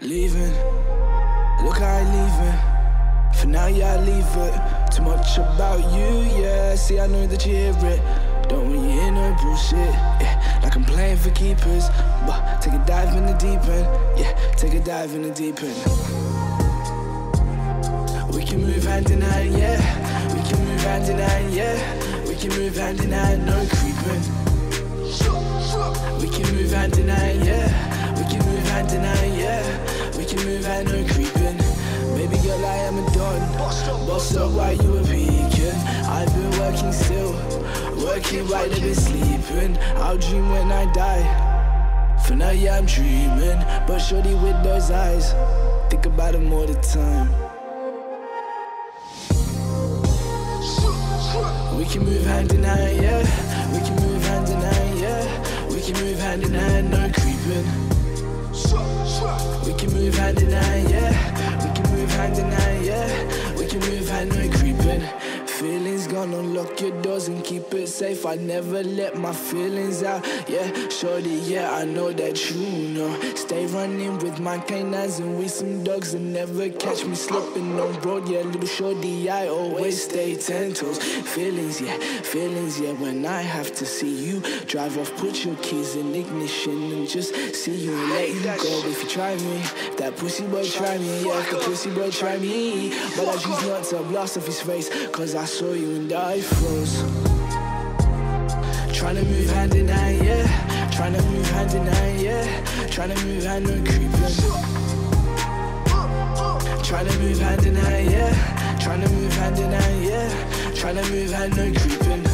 Leaving, look I leaving. For now, yeah, I leave it. Too much about you, yeah. See, I know that you hear it. Don't want you hear no bullshit. Yeah, like I'm playing for keepers. But take a dive in the deep end. Yeah, take a dive in the deep end. We can move hand in hand, yeah. We can move hand in hand, yeah. We can move hand in hand, no creeping. We can move hand in hand, yeah. We can move hand in hand, yeah. We can move hand, no creeping. Baby girl, I am a don. Boss up while you were peeking. I've been working still, working while they've been sleeping. I'll dream when I die. For now, yeah, I'm dreaming. But shorty with those eyes, think about them all the time. We can move hand in hand, yeah. We can move hand in hand, yeah. We can move hand in hand, no creeping. We can move hand in hand, yeah. Feelings gone, unlock your doors and keep it safe. I never let my feelings out, yeah. Shorty, yeah, I know that you know. Stay running with my canines and we some dogs and never catch me slipping on road, yeah. Little shorty, I always stay ten toes. Feelings, yeah, feelings, yeah. When I have to see you drive off, put your keys in ignition and just see you and let you go. If you try me, that pussy boy try me, yeah. If the pussy boy try me, but I choose not to blast off his face, cause I saw you and I froze. Tryna move hand in hand, yeah. Tryna move hand in hand, yeah. Tryna move hand no creeping. Tryna move hand in hand, yeah. Tryna move hand in hand, yeah. Tryna move hand no creeping.